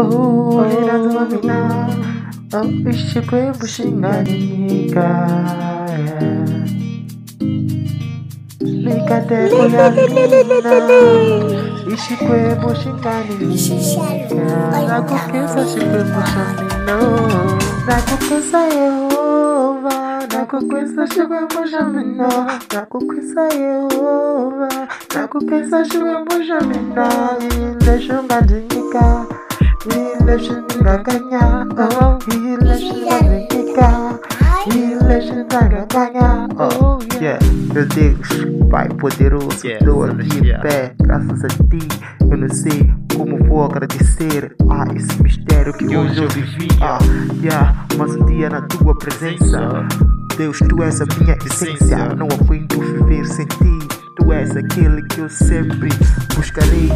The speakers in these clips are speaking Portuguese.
Oh, lira tua mina Oh, ishikwe bushinganika Likate kuya mina Ishikwe bushinganika Nakukesa shikwe bushamino Nakukesa Yehova Nakukesa shikwe bushamino Nakukesa Yehova Nakukesa shikwe shunganika shindaganya oh ile shindaganya ile shindaganya oh yeah. Meu Deus Pai poderoso Yes, estou aqui em yeah. pé graças a ti eu não sei como vou agradecer a esse mistério que, Que hoje hoje eu vivi, ah, yeah, mas um dia na tua presença. Deus, tu és a minha essência, não aguento viver sem ti. Tu és aquele que eu sempre buscarei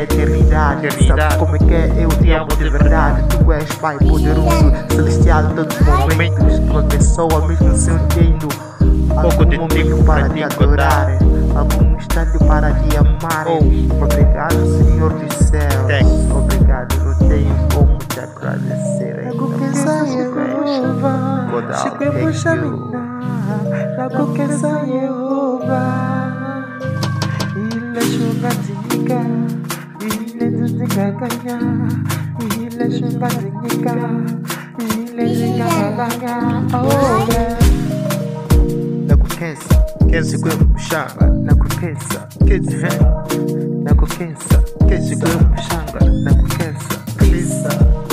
a eternidade. Eternidade. Sabe como é que é? Eu te amo de verdade. Tu és Pai poderoso, celestial em todos os momentos. Tu abençoa mesmo sem eu tendo Pouco de momento tempo para te adorar, algum instante para te amar. Oh. Obrigado, Senhor dos céus. Thanks. Obrigado, não tenho como te agradecer. ainda. God, I'll Shikwe thank pusha you. mina nakukesa Yehova ile shunga zinika ile ile shunga zinika ile zikaganya oh yeah nakukesa Kesi shikwe pushanga nakukesa Kesi nakukesa shikwe pushanga nakukesa Lisa.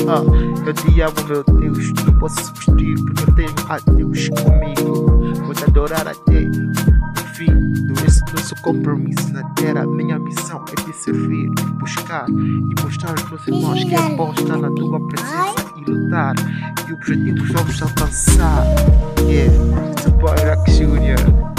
Ah, eu te amo, meu Deus. Não posso vestir porque eu tenho a Deus comigo. Vou te adorar até compromisso na terra. Minha missão é te servir, buscar e mostrar aos teus irmãos que é bom estar na tua presença e lutar. E objetivos vamos alcançar. Yeah, it's a Junior.